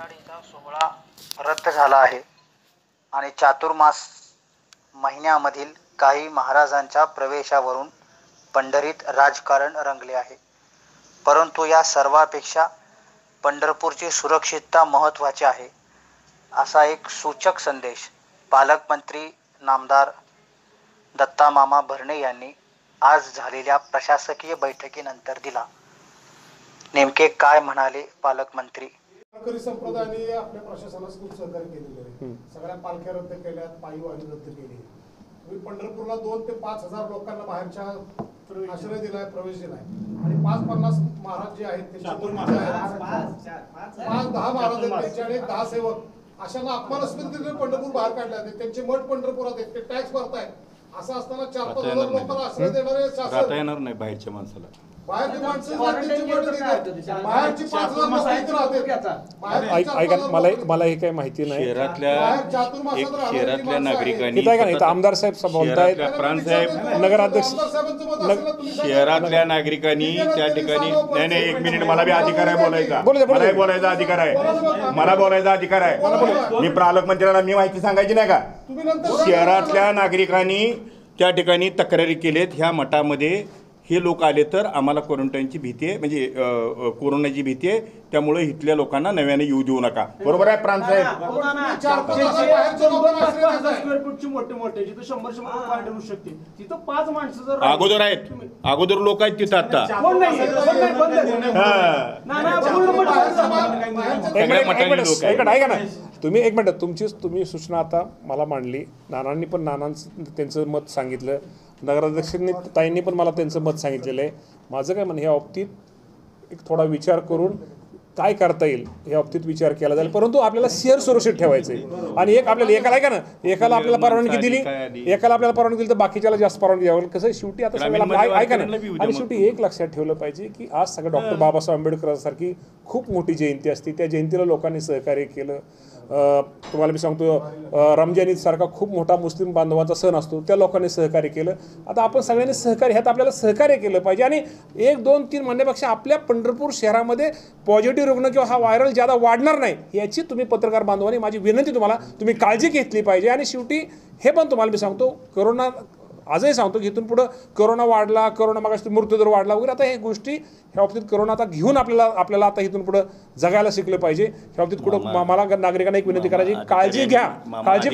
आषाढीचा सोहळा रद्द झाला आहे. आणि चातुर्मास महिन्यामधील काही महाराजांच्या प्रवेशावरून पंढरीत राजकारण रंगले आहे. परंतु या सर्वापेक्षा पंढरपूरची सुरक्षितता महत्त्वाची आहे असा एक सूचक संदेश पालकमंत्री नामदार दत्तामामा भरणे यांनी आज झालेल्या प्रशासकीय बैठकीनंतर दिला. नेमके काय म्हणाले पालकमंत्री? वारकरी संप्रदायाने आपल्या प्रशासनास खूप सहकार्य केलेले आहे. सगळ्या पालख्या रद्द केल्या पायी वारी रद्द केली. तुम्ही पंढरपूरला दोन ते पाच हजार लोकांना बाहेरच्या आश्रय दिलाय प्रवेश दिलाय. आणि पाच पन्नास महाराज जे आहेत. पाच दहा महाराज आहेत त्यांचे आणि एक दहा सेवक. अशांना अपमानास्पद पंढरपूर बाहेर काढले त्यांचे मठ पंढरपुरात आहेत. ते टॅक्स भरतायत. असं असताना चार पाच हजार लोकांना. आश्रय देणारे शासन. येणार नाही बाहेरच्या माणसाला. बाहेरची माणसं देतात, बाहेरची राहतात. बाहेरची ऐक ऐका हजार मला मला हे काही माहिती नाही. शहरातल्या एक शहरातल्या माणसं आहेत. नागरिकांनी इथं ऐका ना, इथं आमदार साहेब स- बोलतायत. शहरातल्या प्रांतसाहेब नगराध्यक्ष- शहरातल्या नागरिकांनी त्या ठिकाणी नाही नाही एक मिनिट मला बी अधिकार आहे बोलायचा. बोलू दे, बोलू. दे. मलाही बोलायचा अधिकार आहे. मला बोलायचा अधिकार आहे. मी पालकमंत्र्याला मी माहिती सांगायची नाही का? तुम्ही नंतर शहरातल्या नागरिकांनी त्या ठिकाणी तक्रारी केलेत. ह्या मठामध्ये हे लोक आले तर आम्हाला क्वारंटाईनची भीती आहे. म्हणजे कोरोनाची भीती आहे. त्यामुळे इथल्या लोकांना नव्याने येऊ देऊ नका. बरोबर आहे माणसं जर अगोदर आहेत. अगोदर लोक आहेत तिथं आता. हा. तुम्ही एक मिनिट तुमची तुम्ही सूचना आता मला मांडली. नानांनी पण नानांचं त्यांचं मत सांगितलं. नगराध्यक्षांनी ताईंनी पण मला त्यांचं मत सांगितलेलं आहे. माझं काय म्हणणं ह्या बाबतीत एक थोडा विचार करून काय करता येईल या बाबतीत विचार केला जाईल. परंतु आपल्याला शेअर सुरक्षित ठेवायचं आहे आणि एक आपल्याला एकाला ऐका ना? एकाला आपल्याला परवानगी दिली एकाला आपल्याला परवानगी दिली तर बाकीच्याला जास्त परवानगी द्यावं कसं आहे, शेवटी आता सगळ्याला ऐका ना आणि. शेवटी एक लक्षात ठेवलं पाहिजे की आज सगळं डॉक्टर बाबासाहेब आंबेडकरांसारखी खूप मोठी जयंती असते. त्या जयंतीला लोकांनी सहकार्य केलं. तुम्हाला मी सांगतो रमजान ईद सारखा खूप मोठा मुस्लिम बांधवांचा सण असतो. त्या लोकांनी सहकार्य केलं. आता आपण सगळ्यांनी सहकार्य ह्यात आपल्याला सहकार्य केलं पाहिजे. आणि एक दोन तीन म्हणण्यापेक्षा आपल्या पंढरपूर शहरामध्ये पॉझिटिव्ह रुग्ण किंवा हा व्हायरल ज्यादा वाढणार नाही याची तुम्ही पत्रकार बांधवांनी माझी विनंती तुम्हाला तुम्ही काळजी घेतली पाहिजे. आणि शेवटी हे पण तुम्हाला मी सांगतो करोना आजही सांगतो की इथून पुढं करोना वाढला करोना मग मृत्यूदर वाढला वगैरे आता हे गोष्टी ह्या बाबतीत करोना आता घेऊन आपल्याला आपल्याला आता इथून पुढं जगायला शिकलं पाहिजे. ह्या बाबतीत कुठं मला नागरिकांना एक विनंती करायची काळजी घ्या काळजी